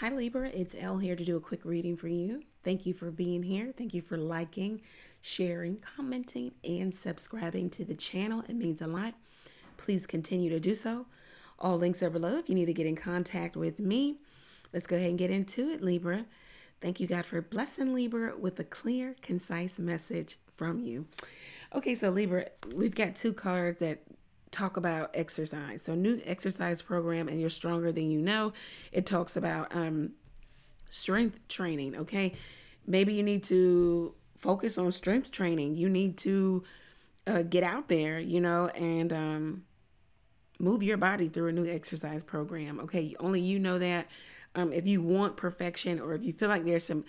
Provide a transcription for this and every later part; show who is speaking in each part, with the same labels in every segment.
Speaker 1: Hi, Libra. It's Elle here to do a quick reading for you. Thank you for being here. Thank you for liking, sharing, commenting, and subscribing to the channel. It means a lot. Please continue to do so. All links are below if you need to get in contact with me. Let's go ahead and get into it, Libra. Thank you, God, for blessing Libra with a clear, concise message from you. Okay, so Libra, we've got two cards that talk about exercise. So new exercise program and you're stronger than you know. It talks about um strength training, okay? Maybe you need to focus on strength training. You need to uh, get out there, you know, and um move your body through a new exercise program. Okay, only you know that. Um, if you want perfection or if you feel like there's some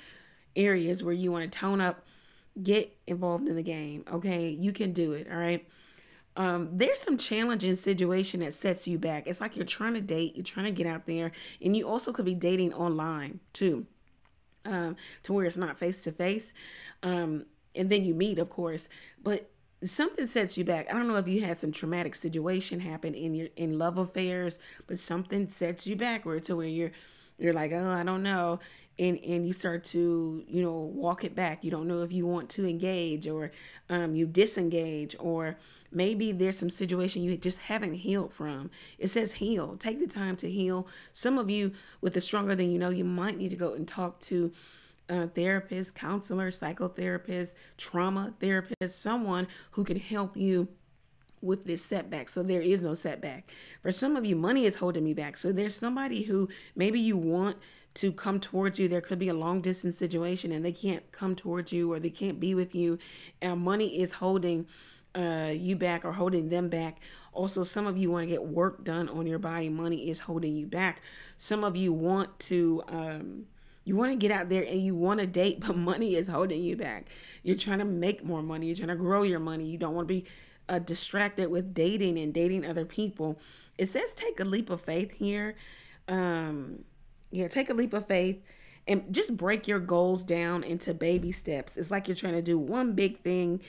Speaker 1: areas where you want to tone up, get involved in the game. Okay, you can do it. All right um, there's some challenging situation that sets you back. It's like you're trying to date, you're trying to get out there, and you also could be dating online too, um, to where it's not face to face, and then you meet, of course, but something sets you back. I don't know if you had some traumatic situation happen in your in love affairs, but something sets you backward to where you're you're like, oh, I don't know, and and you start to you know walk it back. You don't know if you want to engage or um, you disengage or maybe there's some situation you just haven't healed from. It says heal. Take the time to heal. Some of you with the stronger than you know you might need to go and talk to therapist counselor psychotherapist trauma therapist someone who can help you with this setback. So there is no setback. For some of you, money is holding me back. So there's somebody who maybe you want to come towards you. There could be a long distance situation and they can't come towards you or they can't be with you. And money is holding uh, you back or holding them back. Also, some of you want to get work done on your body. Money is holding you back. Some of you want to. Um, you want to get out there and you want to date, but money is holding you back. You're trying to make more money. You're trying to grow your money. You don't want to be uh, distracted with dating and dating other people. It says take a leap of faith here. Um, yeah, take a leap of faith and just break your goals down into baby steps. It's like you're trying to do one big thing,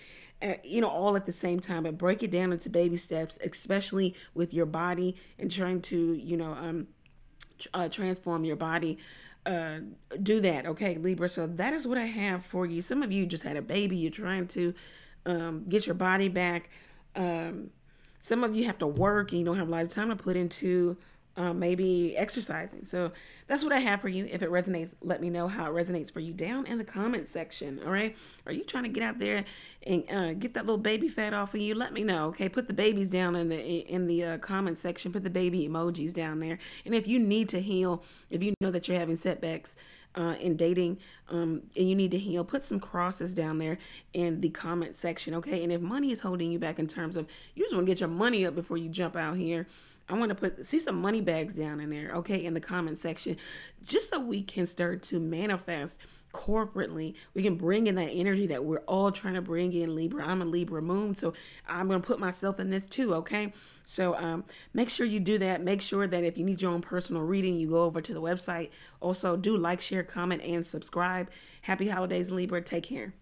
Speaker 1: uh, you know, all at the same time, but break it down into baby steps, especially with your body and trying to, you know, um, uh, transform your body. Uh, do that, okay, Libra. So that is what I have for you. Some of you just had a baby. You're trying to um, get your body back. Um, some of you have to work and you don't have a lot of time to put into um, maybe exercising. So that's what I have for you. If it resonates, let me know how it resonates for you down in the comment section. All right. Are you trying to get out there and uh, get that little baby fat off of you? Let me know. Okay. Put the babies down in the in the uh, comment section. Put the baby emojis down there. And if you need to heal, if you know that you're having setbacks uh, in dating um, and you need to heal, put some crosses down there in the comment section. Okay. And if money is holding you back in terms of you just want to get your money up before you jump out here I want to put see some money bags down in there, okay, in the comment section, just so we can start to manifest corporately. We can bring in that energy that we're all trying to bring in Libra. I'm a Libra moon, so I'm going to put myself in this too, okay? So um, make sure you do that. Make sure that if you need your own personal reading, you go over to the website. Also, do like, share, comment, and subscribe. Happy holidays, Libra. Take care.